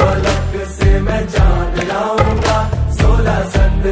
फलक से मैं जान लाऊँगा सोलह संद